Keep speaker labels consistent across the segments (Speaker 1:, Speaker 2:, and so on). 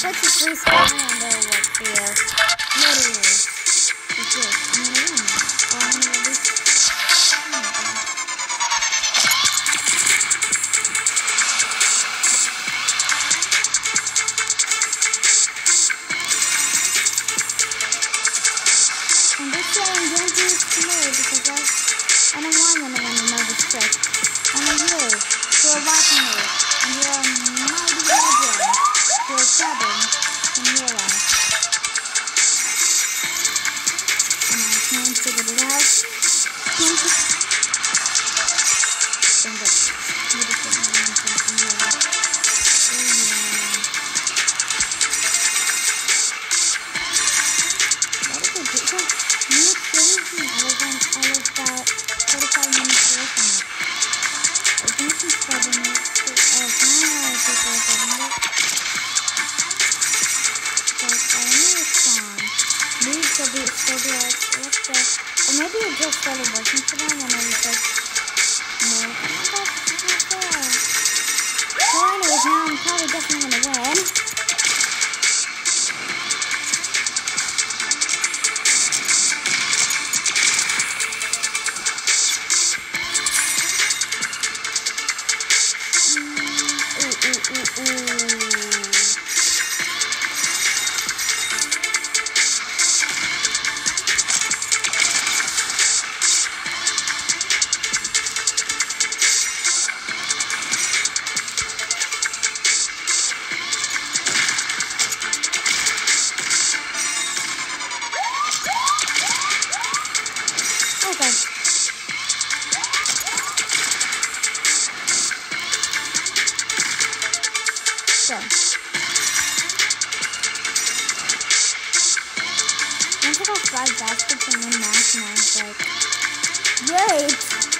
Speaker 1: such a free spam, though, like. Literally. Thank you. Just started working for them and I was like, no. Well, anyways, now I'm probably definitely gonna win. Ooh, ooh, ooh, ooh. I got five baskets and one mask, and I was like!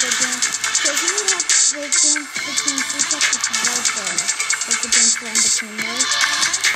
Speaker 1: the game. So if you need help with games between sets, it's right. Like the games are in between those.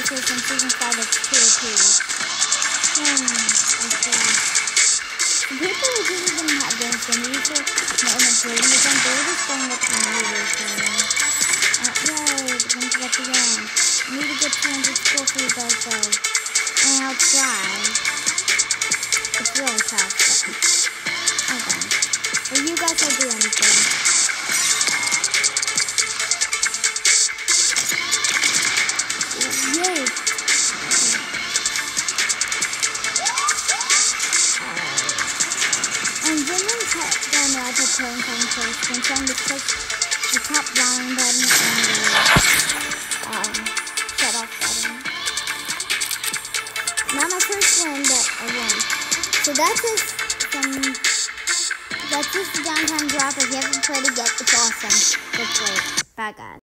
Speaker 1: Okay, from season 5 it's PvP. Hmm, okay. The people didn't even have for. You do this thing with the to get the game. I need to get 200 trophies also. And I'll try. It's really tough, but okay. Well, you guys will do anything. And cut down the other turn on first to click the top volume button and the um, shut off button. Not my first one, but I won. So that's just some. That's just the downtown drop. If you haven't played it yet, it's awesome. Go play it. Bye, guys.